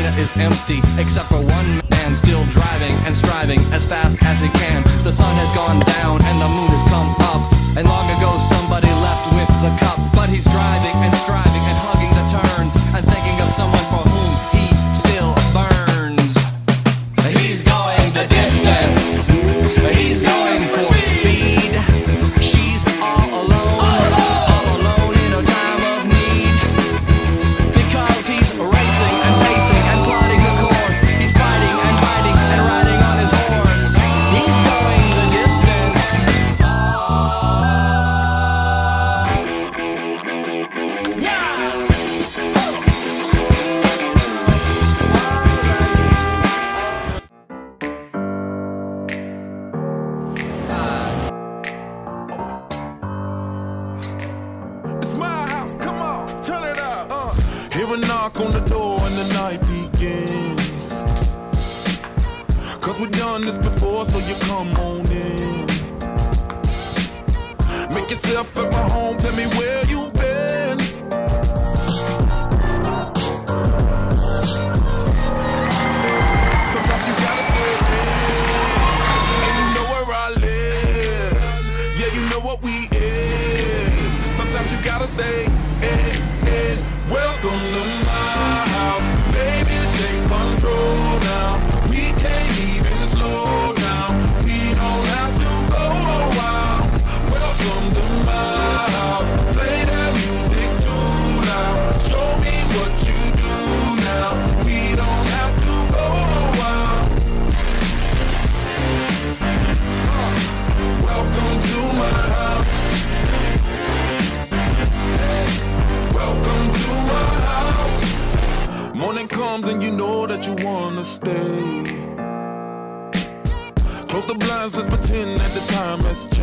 Arena is empty except for one man still driving and striving as fast as he can. The sun has gone down and the moon has come up. And long ago somebody left with the cup. But he's driving knock on the door and the night begins. Cause we've done this before, so you come on in. Make yourself at my home, tell me where you been. Sometimes you gotta stay in, and you know where I live. Yeah, you know what we is. Sometimes you gotta stay in, in. Welcome to my house, that you wanna stay. Close the blinds, let's pretend that the time has changed.